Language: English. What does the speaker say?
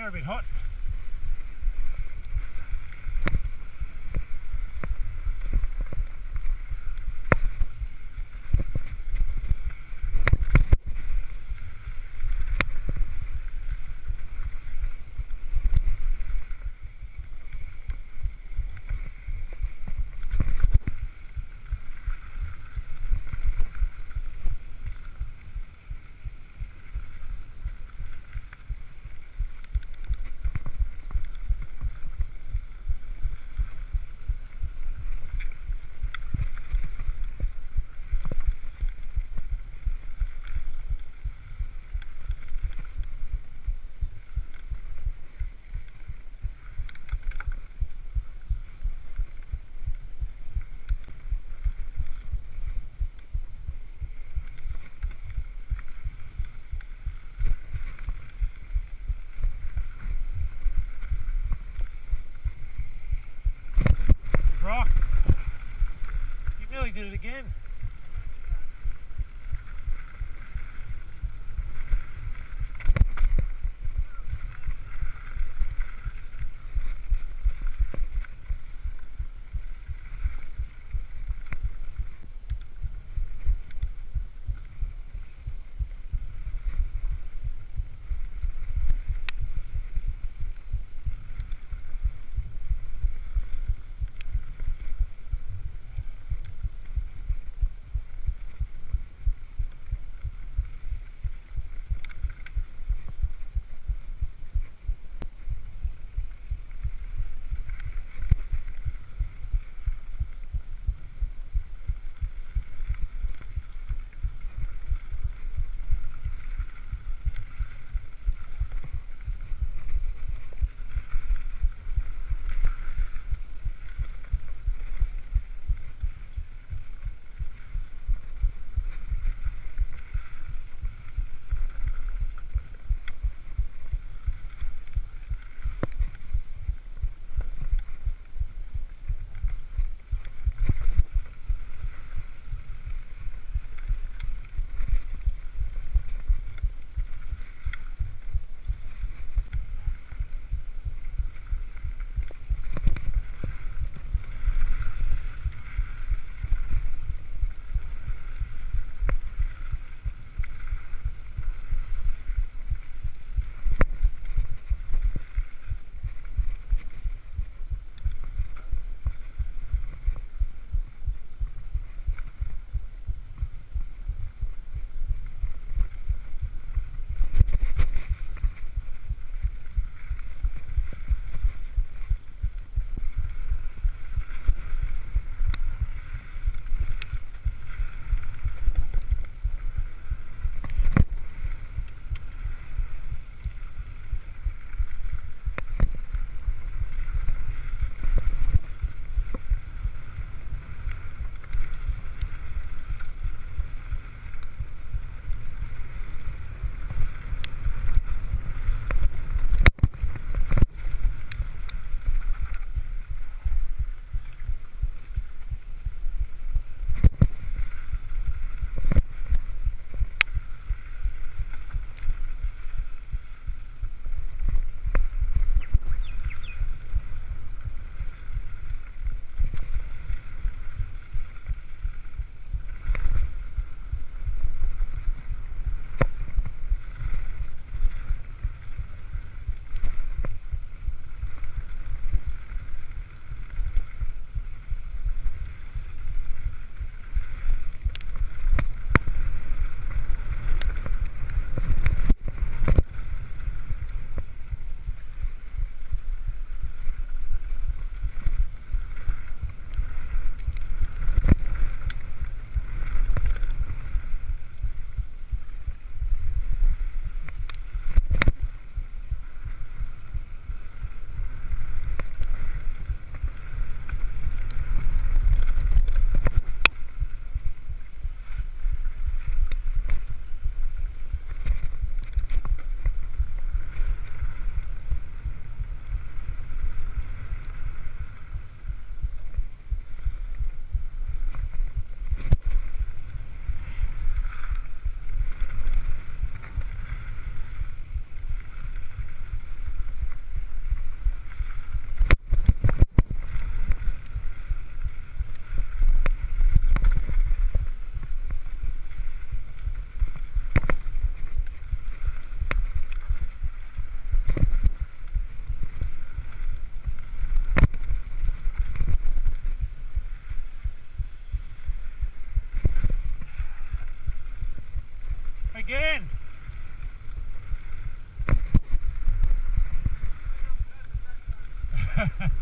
there a bit hot. Again. Again.